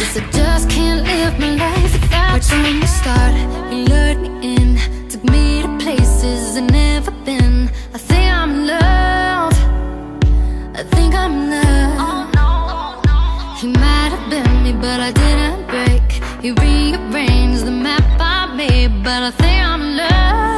'Cause I just can't live my life without you. From the start, you lured me in Took me to places I've never been. I think I'm in love I think I'm in love oh, no. He might have been me, but I didn't break. He rearranged the map I made But I think I'm in love